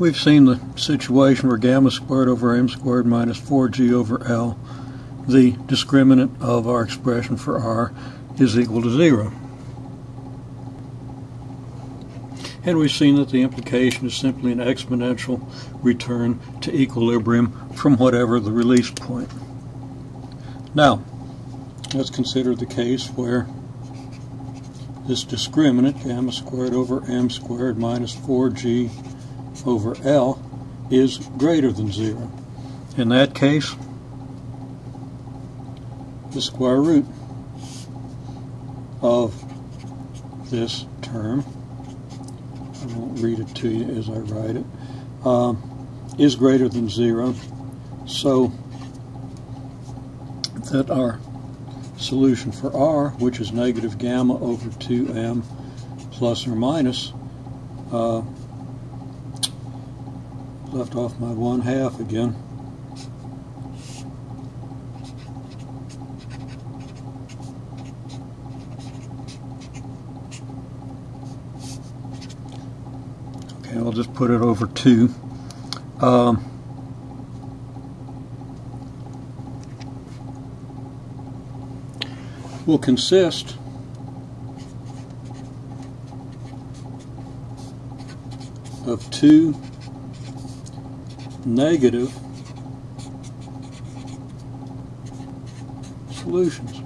we've seen the situation where gamma squared over m squared minus 4g over L, the discriminant of our expression for R, is equal to zero. And we've seen that the implication is simply an exponential return to equilibrium from whatever the release point. Now, let's consider the case where this discriminant, gamma squared over m squared minus 4g over L, is greater than 0. In that case, the square root of this term I won't read it to you as I write it, uh, is greater than 0. So that our solution for r, which is negative gamma over 2m plus or minus, uh, left off my 1 half again, Okay, I'll just put it over 2. Um, will consist of two negative solutions.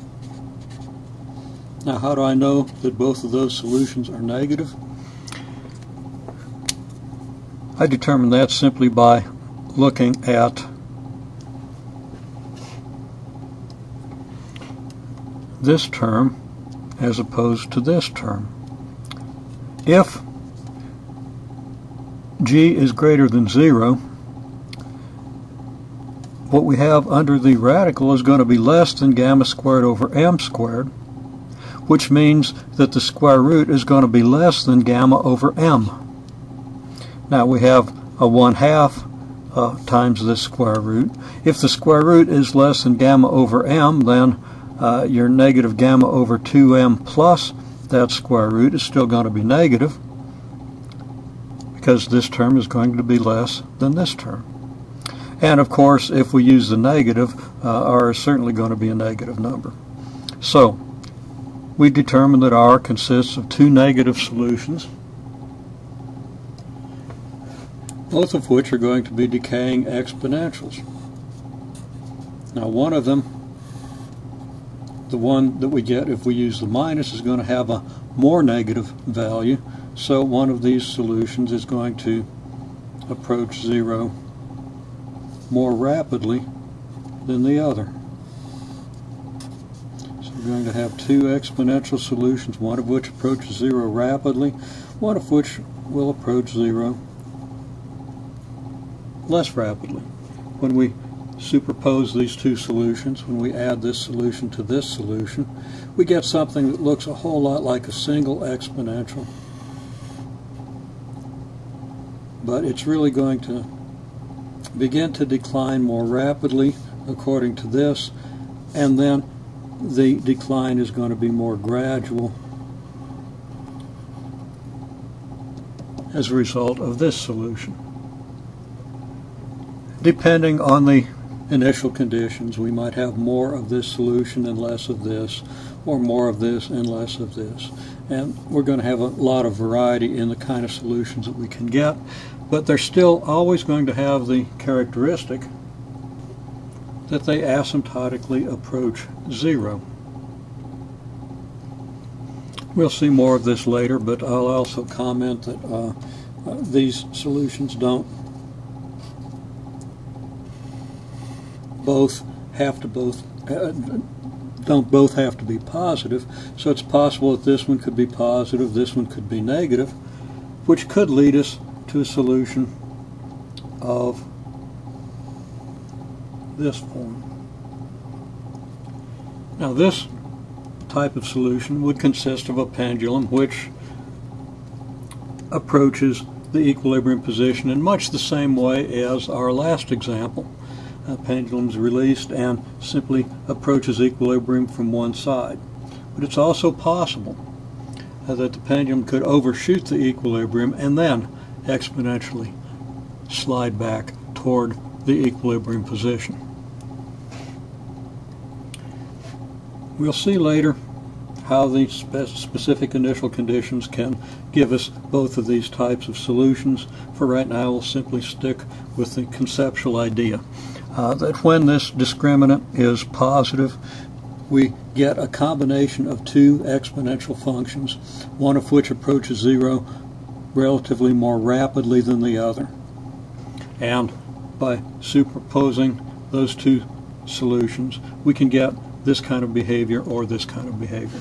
Now how do I know that both of those solutions are negative? I determine that simply by looking at this term as opposed to this term. If g is greater than 0, what we have under the radical is going to be less than gamma squared over m squared, which means that the square root is going to be less than gamma over m. Now we have a 1 half uh, times this square root. If the square root is less than gamma over m, then uh, your negative gamma over 2m plus that square root is still going to be negative because this term is going to be less than this term. And of course, if we use the negative, uh, r is certainly going to be a negative number. So, we determine that r consists of two negative solutions both of which are going to be decaying exponentials. Now one of them, the one that we get if we use the minus, is going to have a more negative value, so one of these solutions is going to approach zero more rapidly than the other. So we're going to have two exponential solutions, one of which approaches zero rapidly, one of which will approach zero less rapidly. When we superpose these two solutions, when we add this solution to this solution, we get something that looks a whole lot like a single exponential. But it's really going to begin to decline more rapidly according to this, and then the decline is going to be more gradual as a result of this solution depending on the initial conditions, we might have more of this solution and less of this, or more of this and less of this. And we're going to have a lot of variety in the kind of solutions that we can get, but they're still always going to have the characteristic that they asymptotically approach zero. We'll see more of this later, but I'll also comment that uh, uh, these solutions don't both have to both uh, don't both have to be positive. So it's possible that this one could be positive, this one could be negative, which could lead us to a solution of this form. Now this type of solution would consist of a pendulum which approaches the equilibrium position in much the same way as our last example A pendulum is released and simply approaches equilibrium from one side. But it's also possible that the pendulum could overshoot the equilibrium and then exponentially slide back toward the equilibrium position. We'll see later how the spe specific initial conditions can give us both of these types of solutions. For right now, we'll simply stick with the conceptual idea uh, that when this discriminant is positive, we get a combination of two exponential functions, one of which approaches zero relatively more rapidly than the other. And by superposing those two solutions, we can get this kind of behavior or this kind of behavior.